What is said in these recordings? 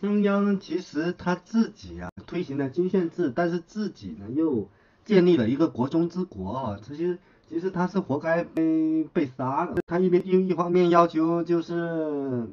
商鞅其实他自己啊推行了郡县制，但是自己呢又建立了一个国中之国啊，其实其实他是活该被被杀的。他一边一一方面要求就是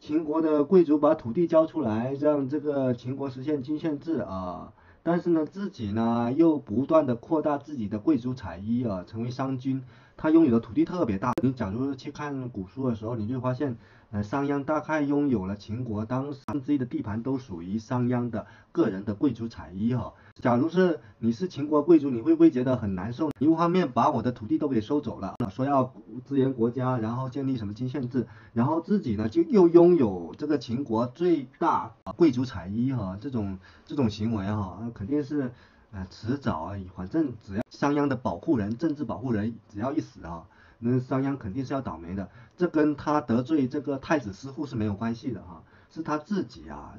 秦国的贵族把土地交出来，让这个秦国实现郡县制啊，但是呢自己呢又不断的扩大自己的贵族采邑啊，成为商君。他拥有的土地特别大，你假如去看古书的时候，你就发现，呃，商鞅大概拥有了秦国当时三分之一的地盘都属于商鞅的个人的贵族采邑哈。假如是你是秦国贵族，你会不会觉得很难受？一方面把我的土地都给收走了，说要支援国家，然后建立什么郡县制，然后自己呢就又拥有这个秦国最大贵族采邑哈，这种这种行为哈，肯定是。啊，迟早而已，反正只要商鞅的保护人，政治保护人，只要一死啊，那商鞅肯定是要倒霉的。这跟他得罪这个太子师傅是没有关系的哈，是他自己啊，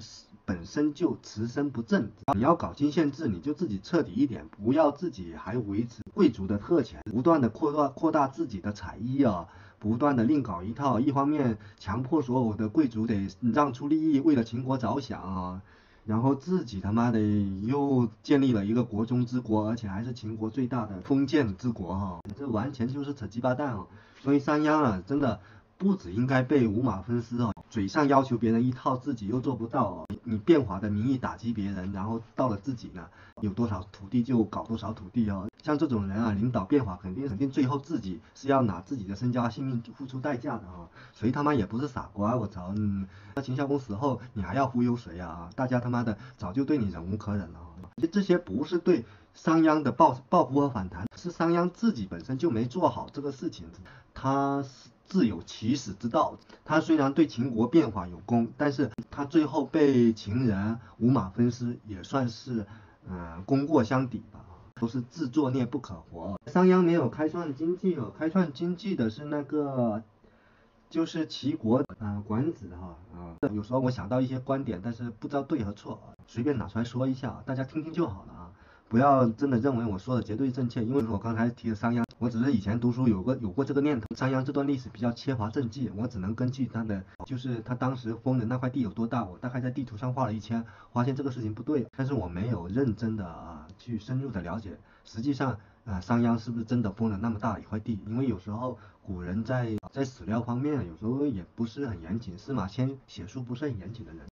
本身就持身不正。你要搞郡县制，你就自己彻底一点，不要自己还维持贵族的特权，不断的扩大扩大自己的采邑啊，不断的另搞一套，一方面强迫所有的贵族得让出利益，为了秦国着想啊。然后自己他妈的又建立了一个国中之国，而且还是秦国最大的封建之国哈，这完全就是扯鸡巴蛋哦！所以商鞅啊，真的不止应该被五马分尸哦，嘴上要求别人一套，自己又做不到哦。你变法的名义打击别人，然后到了自己呢，有多少土地就搞多少土地哦。像这种人啊，领导变法肯定肯定最后自己是要拿自己的身家性命付出代价的啊！谁他妈也不是傻瓜，我操！那秦孝公死后，你还要忽悠谁啊？大家他妈的早就对你忍无可忍了。这些不是对商鞅的报报复和反弹，是商鞅自己本身就没做好这个事情，他自有其死之道。他虽然对秦国变法有功，但是他最后被秦人五马分尸，也算是嗯功过相抵吧。都是自作孽不可活。商鞅没有开创经济哦，开创经济的是那个，就是齐国啊，管子哈啊。有时候我想到一些观点，但是不知道对和错，随便拿出来说一下，大家听听就好了啊。不要真的认为我说的绝对正确，因为我刚才提的商鞅，我只是以前读书有个有过这个念头。商鞅这段历史比较缺乏政绩，我只能根据他的，就是他当时封的那块地有多大，我大概在地图上画了一圈，发现这个事情不对，但是我没有认真的啊去深入的了解，实际上啊商鞅是不是真的封了那么大一块地？因为有时候古人在在史料方面有时候也不是很严谨，司马迁写书不是很严谨的人。